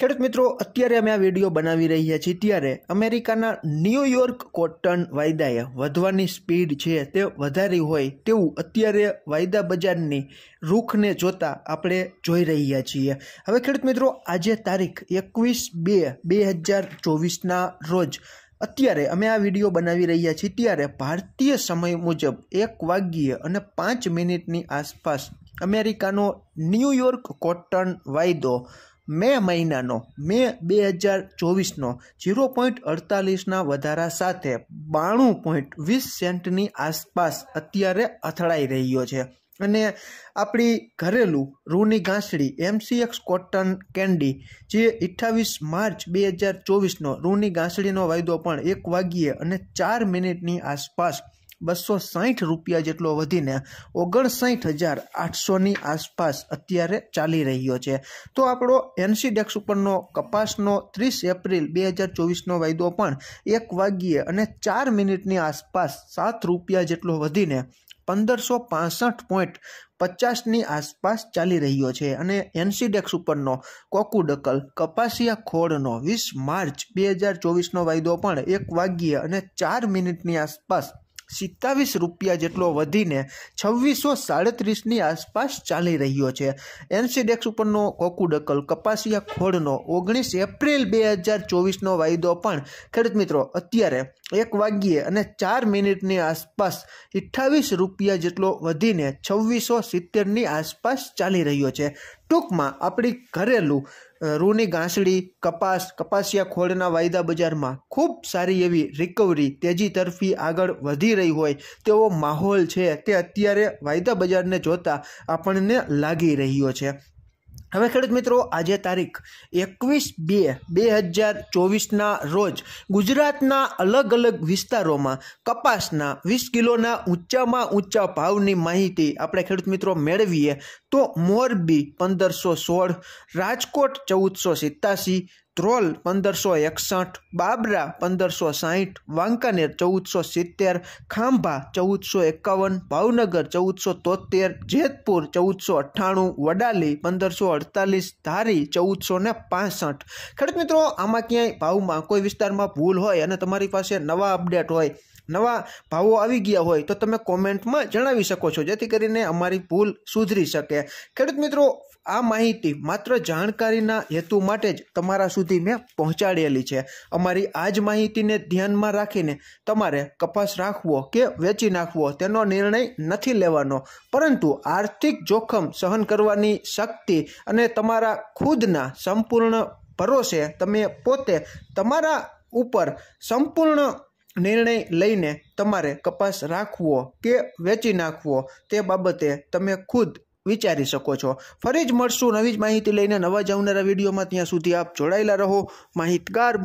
ખેડૂત મિત્રો, અત્યારે અમે આ વીડિયો બનાવી રહ્યા છીએ. ત્યારે અમેરિકાના ન્યૂયોર્ક કોટન વાયદાએ વધવાની સ્પીડ છે તે વધારી હોય તેવું અત્યારે વાયદા બજારની રૂખને જોતા આપણે જોઈ રહ્યા છીએ. હવે ખેડૂત મિત્રો, આજે તારીખ એકવીસ બે બે હજાર ચોવીસના રોજ અત્યારે અમે આ વીડિયો બનાવી રહ્યા છીએ. ત્યારે ભારતીય સમય મુજબ એક વાગ્યે અને પાંચ મિનિટની આસપાસ અમેરિકાનો ન્યૂયોર્ક કોટન વાયદો મે મહિનાનો, મે બે હજાર ચોવીસનો, જીરો પોઈન્ટ અડતાલીસના વધારા સાથે બાણું પોઈન્ટ વીસ સેન્ટની આસપાસ અત્યારે અથડાઈ રહ્યો છે. અને આપણી ઘરેલું રૂની ઘાસડી એમસીએક્સ કોટન કેન્ડી, જે અઠ્ઠાવીસ માર્ચ બે હજાર ચોવીસનો રૂની ઘાસડીનો વાયદો પણ એક વાગ્યે અને ચાર મિનિટની આસપાસ બસો સાહીઠ રૂપિયા જેટલો વધીને ઓગણસાઠ હજાર આઠસોની આસપાસ અત્યારે ચાલી રહ્યો છે. તો આપણો એનસી ડેક્સ ઉપરનો કપાસનો ત્રીસ એપ્રિલ બે હજાર ચોવીસનો વાયદો પણ એક વાગ્યે અને ચાર મિનિટની આસપાસ સાત રૂપિયા જેટલો વધીને પંદરસો પાસઠ પોઈન્ટ પચાસની આસપાસ ચાલી રહ્યો છે. અને એનસીડેક્સ ઉપરનો કોકુડકલ કપાસિયા ખોળનો વીસ માર્ચ બે હજાર ચોવીસનો વાયદો પણ એક વાગ્યે અને ચાર મિનિટની આસપાસ સિત્તાવીસ રૂપિયા જેટલો વધીને છવ્વીસો સાડત્રીસની આસપાસ ચાલી રહ્યો છે. એનસીડેક્સ ઉપરનો કોકુડકલ કપાસિયા ખોળનો ઓગણીસ એપ્રિલ બે હજાર ચોવીસનો વાયદો પણ ખેડૂત મિત્રો અત્યારે એક વાગ્યે અને ચાર મિનિટની આસપાસ અઠ્ઠાવીસ રૂપિયા જેટલો વધીને છવ્વીસો સિત્તેરની આસપાસ ચાલી રહ્યો છે. ટૂંકમાં આપણી ઘરેલું રૂની ઘાસડી, કપાસ, કપાસિયા ખોળના વાયદા બજારમાં ખૂબ સારી એવી રિકવરી તેજી તરફી આગળ વધી રહી હોય તેવો માહોલ છે તે અત્યારે વાયદા બજારને જોતા આપણને લાગી રહ્યો છે. હવે ખેડૂત મિત્રો, આજે તારીખ એકવીસ બે બે હજાર ચોવીસના રોજ ગુજરાતના અલગ અલગ વિસ્તારોમાં કપાસના વીસ કિલોના ઊંચામાં ઊંચા ભાવની માહિતી આપણે ખેડૂત મિત્રો મેળવીએ તો મોરબી પંદરસો સોળ, રાજકોટ ચૌદસો સિત્તાસી ધ્રોલ પંદરસો એકસઠ, બાબરા પંદરસો સાહીઠ, વાંકાનેર ચૌદસો સિત્તેર, ખાંભા ચૌદસો એકાવન, ભાવનગર ચૌદસો તોતેર જેતપુર ચૌદસો અઠ્ઠાણું, વડાલી પંદરસો અડતાલીસ, ધારી ચૌદસો ને પાસઠ. ખેડૂત મિત્રો, આમાં ક્યાંય ભાવમાં કોઈ વિસ્તારમાં ભૂલ હોય અને તમારી પાસે નવા અપડેટ હોય, નવા ભાવો આવી ગયા હોય તો તમે કોમેન્ટમાં જણાવી શકો છો, જેથી કરીને અમારી ભૂલ સુધરી શકે. ખેડૂત મિત્રો, આ માહિતી માત્ર જાણકારીના હેતુ માટે જ તમારા સુધી પહોંચાડેલી છે. અમારી આ જ માહિતીને ધ્યાનમાં રાખીને તમારે કપાસ રાખવો કે વેચી નાખવો તેનો નિર્ણય નથી લેવાનો. પરંતુ આર્થિક જોખમ સહન કરવાની શક્તિ અને તમારા ખુદના સંપૂર્ણ ભરોસે તમે પોતે તમારા ઉપર સંપૂર્ણ નિર્ણય લઈને તમારે કપાસ રાખવો કે વેચી નાખવો તે બાબતે તમે ખુદ વિચારી શકો છો. ફરી જ મળશું નવી જ માહિતી લઈને નવા જ વિડીયોમાં. ત્યાં સુધી આપ જોડાયેલા રહો. માહિતગાર